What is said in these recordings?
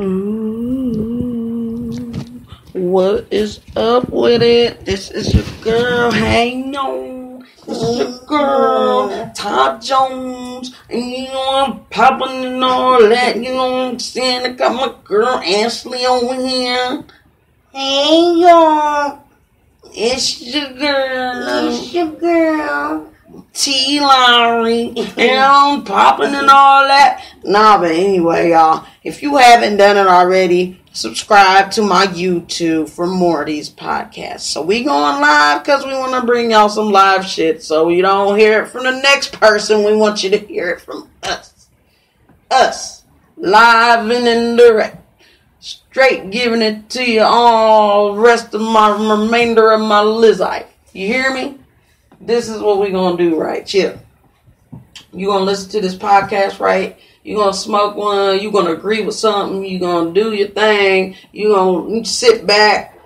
Ooh, what is up with it? This is your girl. Hang on. This is your girl, Todd Jones. And you know I'm popping and all that. You know what I'm saying? I got my girl Ashley over here. Hey y'all, It's your girl. it's your girl. T Lowry, and popping and all that. Nah, but anyway, y'all, if you haven't done it already, subscribe to my YouTube for more of these podcasts. So we going live because we want to bring y'all some live shit. So you don't hear it from the next person. We want you to hear it from us. Us. Live and in direct. Straight giving it to you all rest of my remainder of my life. You hear me? This is what we're gonna do right chill you're gonna listen to this podcast right you're gonna smoke one you're gonna agree with something you're gonna do your thing you're gonna sit back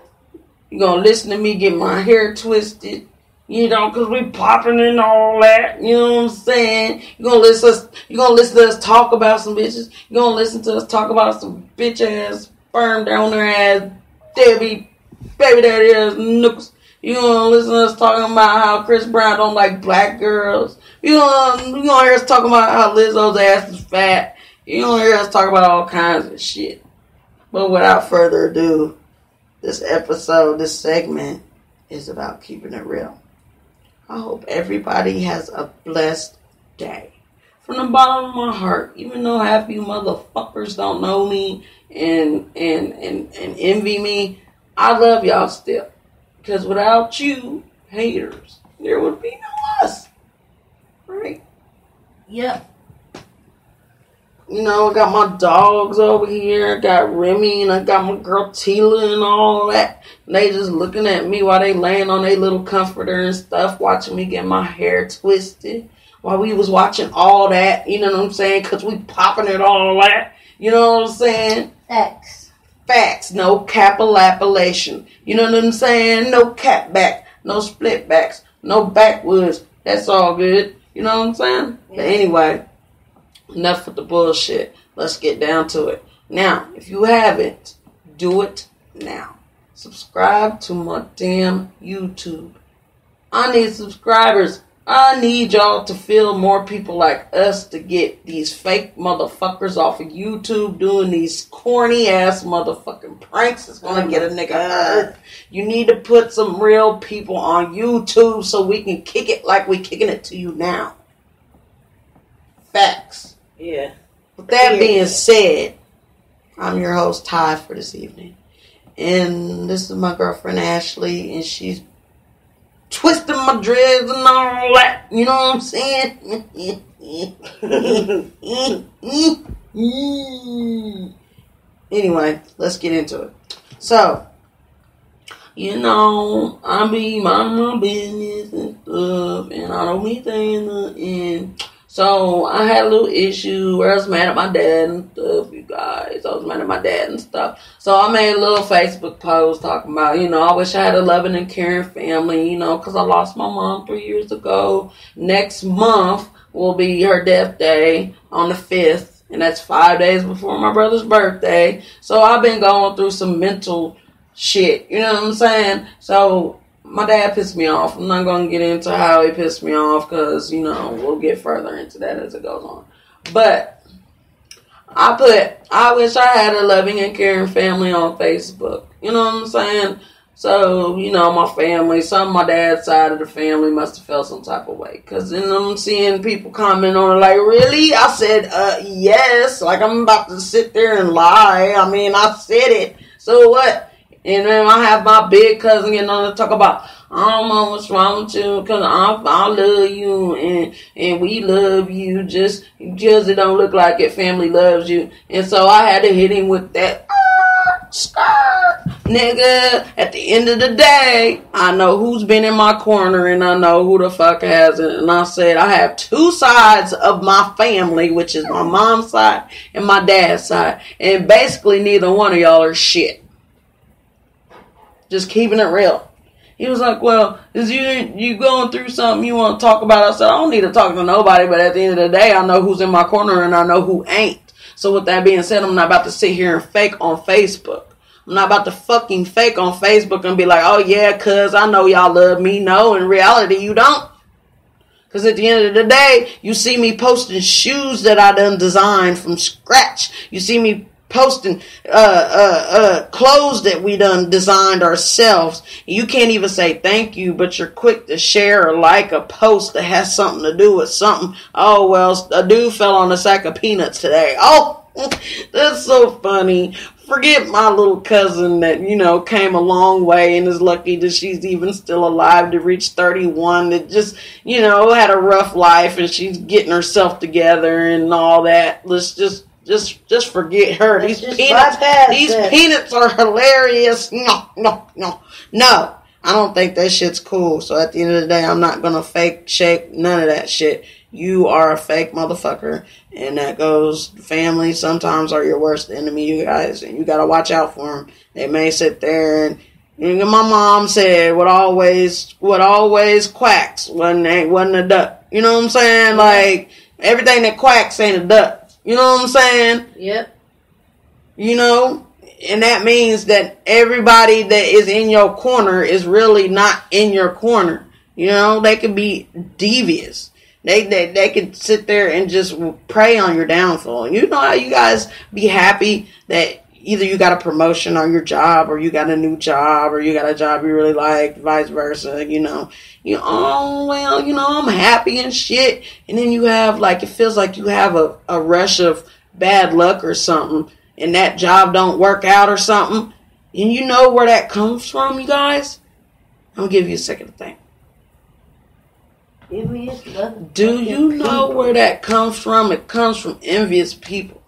you're gonna listen to me get my hair twisted you know, cause we popping and all that. You know what I'm saying? You're gonna listen. Us, you're gonna listen to us talk about some bitches. You're gonna listen to us talk about some bitch ass, sperm down their ass, Debbie, baby daddy ass nooks. You gonna listen to us talking about how Chris Brown don't like black girls. You gonna you gonna hear us talking about how Lizzo's ass is fat. You gonna hear us talk about all kinds of shit. But without further ado, this episode, this segment is about keeping it real. I hope everybody has a blessed day. From the bottom of my heart, even though half you motherfuckers don't know me and and and, and envy me, I love y'all still. Because without you, haters, there would be no us. Right? Yep. You know, I got my dogs over here. I got Remy and I got my girl Tila and all that. And they just looking at me while they laying on their little comforter and stuff, watching me get my hair twisted. While we was watching all that, you know what I'm saying? Because we popping it all that. You know what I'm saying? X. Facts, no capitulation. You know what I'm saying? No cap back, no split backs, no backwoods. That's all good. You know what I'm saying? But anyway, enough with the bullshit. Let's get down to it. Now, if you haven't, do it now. Subscribe to my damn YouTube. I need subscribers. I need y'all to feel more people like us to get these fake motherfuckers off of YouTube doing these corny ass motherfucking pranks. It's gonna oh get a nigga hurt. You need to put some real people on YouTube so we can kick it like we kicking it to you now. Facts. Yeah. With that Yeah. being said, I'm your host Ty for this evening, and this is my girlfriend Ashley, and she's twisting my dreads and all that. You know what I'm saying? anyway, let's get into it. So, you know, I be minding my business and stuff, and I don't be saying nothing. So I had a little issue where I was mad at my dad and stuff, guys. I was mad at my dad and stuff. So I made a little Facebook post talking about, you know, I wish I had a loving and caring family, you know, because I lost my mom three years ago. Next month will be her death day on the 5th, and that's five days before my brother's birthday. So I've been going through some mental shit, you know what I'm saying? So my dad pissed me off. I'm not going to get into how he pissed me off because, you know, we'll get further into that as it goes on. But I put, I wish I had a loving and caring family on Facebook. You know what I'm saying? So, you know, my family, some of my dad's side of the family must have felt some type of way. Because then I'm seeing people comment on it like, really? I said, uh, yes. Like, I'm about to sit there and lie. I mean, I said it. So what? And then I have my big cousin getting on to talk about, I don't know what's wrong with you, cause I, I love you and, and we love you just, just it don't look like it, family loves you. And so I had to hit him with that, "Ah, nigga. At the end of the day, I know who's been in my corner and I know who the fuck hasn't. And I said, I have two sides of my family, which is my mom's side and my dad's side. And basically neither one of y'all are shit just keeping it real. He was like, "Well, is you you going through something you want to talk about?" I said, "I don't need to talk to nobody, but at the end of the day, I know who's in my corner and I know who ain't. So with that being said, I'm not about to sit here and fake on Facebook. I'm not about to fucking fake on Facebook and be like, oh yeah, cuz I know y'all love me. No, in reality, you don't. Because at the end of the day, you see me posting shoes that I done designed from scratch. You see me posting uh, uh, uh, clothes that we done designed ourselves. You can't even say thank you, but you're quick to share or like a post that has something to do with something. Oh, well, a dude fell on a sack of peanuts today. Oh, that's so funny forget my little cousin that you know came a long way and is lucky that she's even still alive to reach 31 that just you know had a rough life and she's getting herself together and all that let's just just just forget her. Let's these peanuts these that. peanuts are hilarious. No no no. No i don't think that shit's cool. So at the end of the day i'm not gonna fake shake none of that shit. You are a fake motherfucker and that goes family sometimes are your worst enemy you guys and you got to watch out for them they may sit there and and my mom said what always what always quacks wasn't ain't wasn't a duck. You know what i'm saying? Like everything that quacks ain't a duck you know what i'm saying? Yep. you know? And that means that everybody that is in your corner is really not in your corner. You know? They could be devious. They, they they could sit there and just prey on your downfall. You know how you guys be happy that either you got a promotion on your job or you got a new job or you got a job you really like, vice versa, you know. You oh well, you know, I'm happy and shit. And then you have like it feels like you have a, a rush of bad luck or something and that job don't work out or something. And you know where that comes from, you guys? I'm gonna give you a second to think. Do you know where that comes from? It comes from envious people.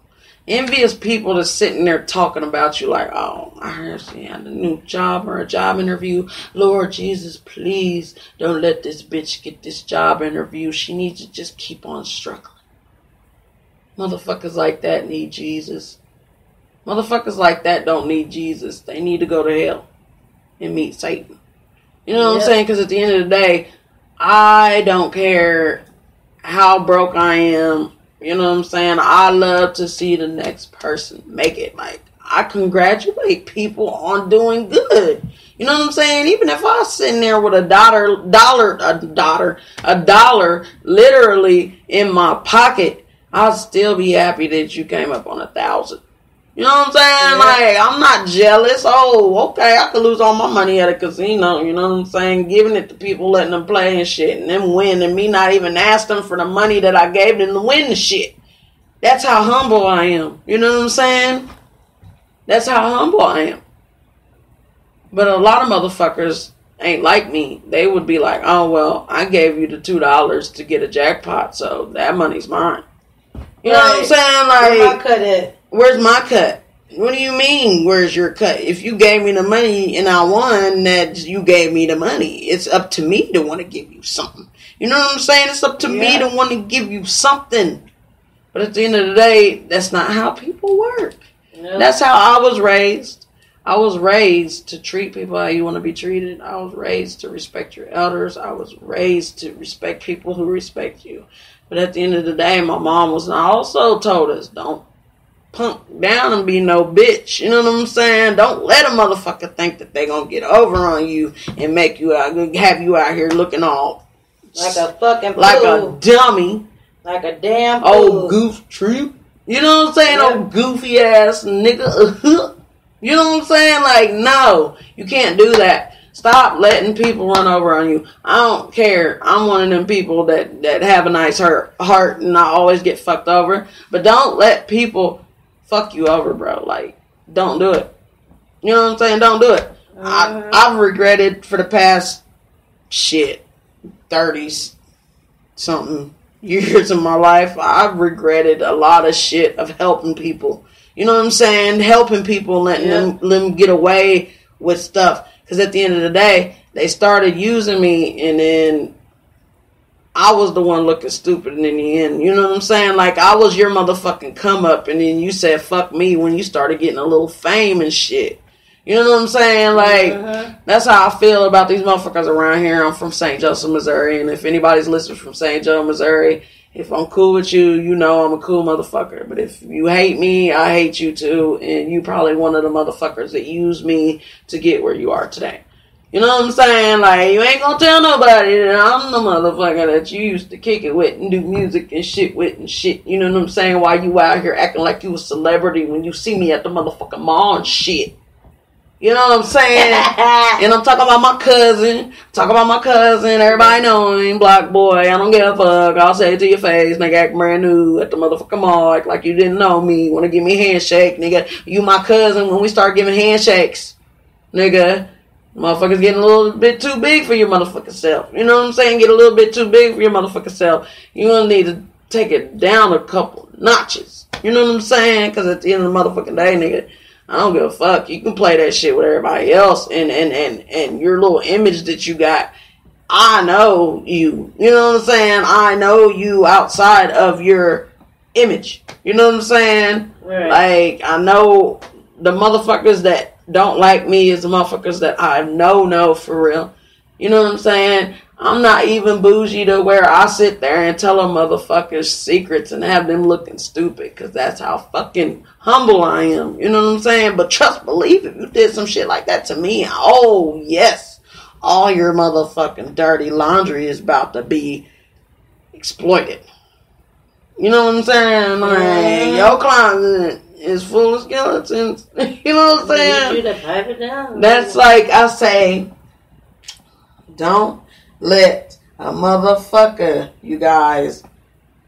Envious people that's sitting there talking about you like, oh, I heard she had a new job or a job interview. Lord Jesus, please don't let this bitch get this job interview. She needs to just keep on struggling. Motherfuckers like that need Jesus. Motherfuckers like that don't need Jesus. They need to go to hell and meet Satan. You know what I'm saying? Because at the end of the day, I don't care how broke I am. You know what I'm saying? I love to see the next person make it. Like, I congratulate people on doing good. You know what I'm saying? Even if I was sitting there with a dollar, dollar, a dollar, a dollar literally in my pocket, I'd still be happy that you came up on a thousand. You know what I'm saying? Yeah. Like, I'm not jealous. Oh, okay, I could lose all my money at a casino. You know what I'm saying? Giving it to people, letting them play and shit, and them win, and me not even asking for the money that I gave them to win the shit. That's how humble I am. You know what I'm saying? That's how humble I am. But a lot of motherfuckers ain't like me. They would be like, oh, well, I gave you the $2 to get a jackpot, so that money's mine. You know what I'm saying? Like, I cut at? Where's my cut? What do you mean? Where's your cut? If you gave me the money and I won, that you gave me the money. It's up to me to want to give you something. You know what I'm saying? It's up to me to want to give you something. But at the end of the day, that's not how people work. That's how I was raised. I was raised to treat people how you want to be treated. I was raised to respect your elders. I was raised to respect people who respect you. But at the end of the day, my mom was also told us don't punk down and be no bitch. You know what I'm saying? Don't let a motherfucker think that they gonna get over on you and make you out, have you out here looking all like a fucking like fool. a dummy, like a damn old goof troop. You know what I'm saying? Yeah. Old goofy ass nigga. you know what I'm saying? Like, no, you can't do that. Stop letting people run over on you. I don't care. I'm one of them people that, that have a nice heart, heart and I always get fucked over. But don't let people fuck you over, bro. Like, don't do it. You know what I'm saying? Don't do it. I, Mhm. I've regretted for the past shit, 30s something years of my life. I've regretted a lot of shit of helping people. You know what I'm saying? Helping people, letting Yeah. them, let them get away with stuff. Because at the end of the day, they started using me, and then I was the one looking stupid in the end. You know what I'm saying? Like I was your motherfucking come up, and then you said fuck me when you started getting a little fame and shit. You know what I'm saying? Like Mhm. that's how I feel about these motherfuckers around here. I'm from St. Joseph, Missouri, and if anybody's listening from St. Joe, Missouri, If I'm cool with you, you know I'm a cool motherfucker. But if you hate me, I hate you too. And you probably one of the motherfuckers that used me to get where you are today. You know what I'm saying? Like, you ain't gonna tell nobody that I'm the motherfucker that you used to kick it with and do music and shit with and shit. You know what I'm saying? Why you out here acting like you a celebrity when you see me at the motherfucking mall and shit. You know what I'm saying? and I'm talking about my cousin. Talk about my cousin. Everybody know him, black boy. I don't give a fuck. I'll say it to your face. Nigga act brand new at the motherfucking mall. Act like you didn't know me. Want to give me a handshake. Nigga, you my cousin when we start giving handshakes. Nigga. Motherfuckers getting a little bit too big for your motherfucking self. You know what I'm saying? Get a little bit too big for your motherfucking self. You're gonna need to take it down a couple notches. You know what I'm saying? Because at the end of the motherfucking day, nigga, I don't give a fuck. You can play that shit with everybody else, and and and and your little image that you got. I know you. You know what I'm saying? I know you outside of your image. You know what I'm saying? Right. Like I know the motherfuckers that don't like me is the motherfuckers that I know know for real. You know what I'm saying? I'm not even bougie to where I sit there and tell them motherfuckers secrets and have them looking stupid because that's how fucking humble I am. You know what I'm saying? But trust, believe if you did some shit like that to me, oh yes, all your motherfucking dirty laundry is about to be exploited. You know what I'm saying? Like, your closet is full of skeletons. you know what I'm saying? need to pipe it down. That's like I say, don't let a motherfucker, you guys,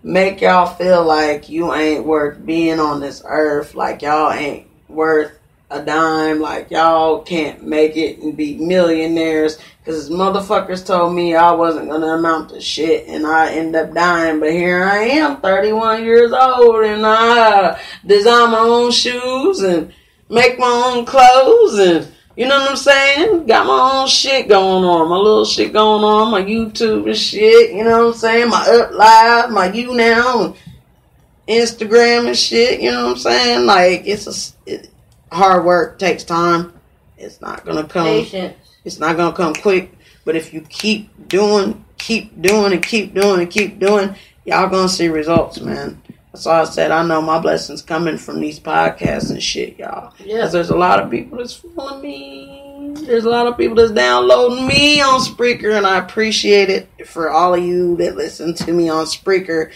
make y'all feel like you ain't worth being on this earth, like y'all ain't worth a dime, like y'all can't make it and be millionaires. Cause motherfuckers told me I wasn't gonna amount to shit and I end up dying, but here I am, 31 years old and I design my own shoes and make my own clothes and you know what I'm saying? Got my own shit going on, my little shit going on, my YouTube and shit, you know what I'm saying? My Uplive, my YouNow, Instagram and shit, you know what I'm saying? Like it's a it, hard work takes time. It's not gonna come. Patience. It's not gonna come quick, but if you keep doing, keep doing, and keep doing, and keep doing, y'all gonna see results, man. That's all I said. I know my blessings coming from these podcasts and shit, y'all. Yeah. Because there's a lot of people that's following me. There's a lot of people that's downloading me on Spreaker, and I appreciate it for all of you that listen to me on Spreaker.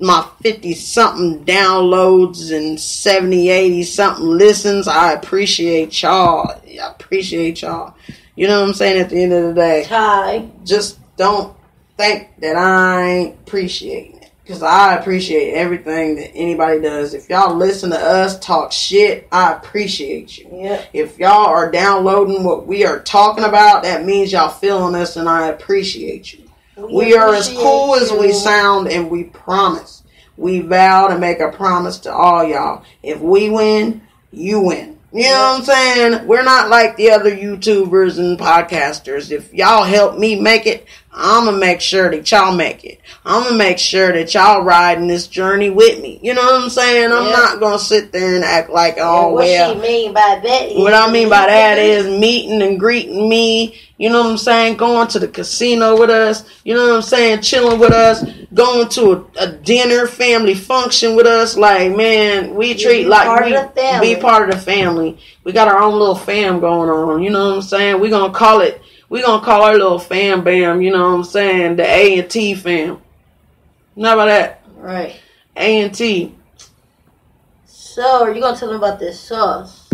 My 50 something downloads and 70, 80 something listens. I appreciate y'all. I appreciate y'all. You know what I'm saying? At the end of the day, Ty. just don't think that I ain't appreciating it. Because I appreciate everything that anybody does. If y'all listen to us talk shit, I appreciate you. Yep. If y'all are downloading what we are talking about, that means y'all feeling us and I appreciate you. We are as cool as we sound and we promise. We vow to make a promise to all y'all. If we win, you win. You know what I'm saying? We're not like the other YouTubers and podcasters. If y'all help me make it, I'm gonna make sure that y'all make it. I'm gonna make sure that y'all riding this journey with me. You know what I'm saying? I'm Yeah. not gonna sit there and act like, oh what well. she mean by that is What I mean by that is meeting and greeting me. You know what I'm saying? Going to the casino with us. You know what I'm saying? Chilling with us. Going to a, a dinner, family function with us. Like, man, we treat be like we of the family. be part of the family. We got our own little fam going on. You know what I'm saying? We're gonna call it. we're gonna call our little fam bam. You know what I'm saying? The A and T fam. How about that? right. A and T. So are you gonna tell them about this sauce?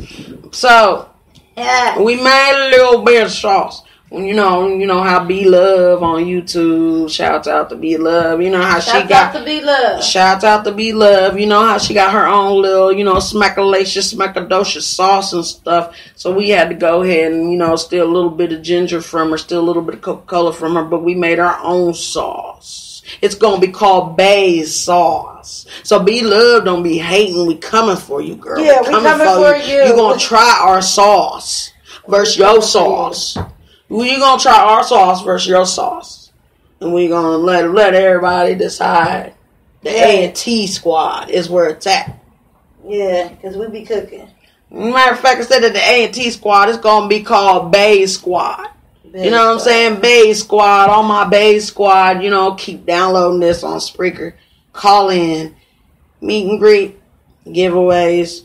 So Yeah. We made a little bit of sauce. You know, you know how B Love on YouTube. Shouts out to B Love. You know how she Shout got. out to B Love. Shouts out to B Love. You know how she got her own little, you know, smackalicious, smackadocious sauce and stuff. So we had to go ahead and, you know, steal a little bit of ginger from her, steal a little bit of Coca Cola from her, but we made our own sauce. It's gonna be called Bay's sauce. So B Love don't be hating. We coming for you, girl. Yeah, we coming for you. You gonna try our sauce versus We your coming for you. We gonna try our sauce versus your sauce, and we gonna let let everybody decide. The A and T squad is where it's at. Yeah, because we be cooking. Matter of fact, instead of the A and T squad, it's gonna be called Bay Squad. You know what I'm saying? Bay Squad, all my Bay Squad. You know, keep downloading this on Spreaker. call in, meet and greet, giveaways,